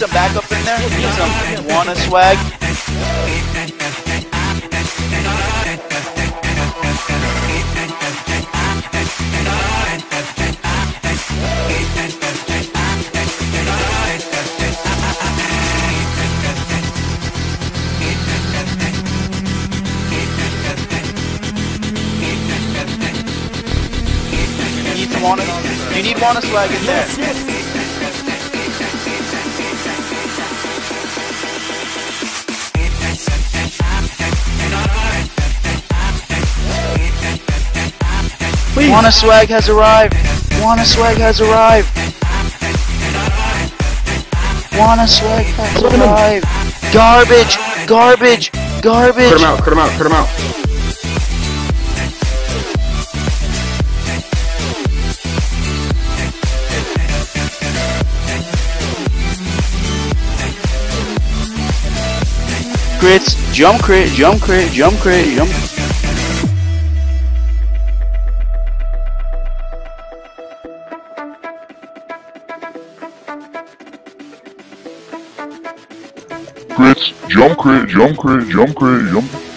some backup in there? You need some wanna swag? You need some wanna, you need wanna swag in there. Please. Wanna swag has arrived. Wanna swag has arrived. Wanna swag has arrived. Garbage, garbage, garbage. Cut him out, cut him out, cut him out. Crits, jump crit, jump crit, jump crit, jump. Crits, jump crit, jump crit, jump crit, jump.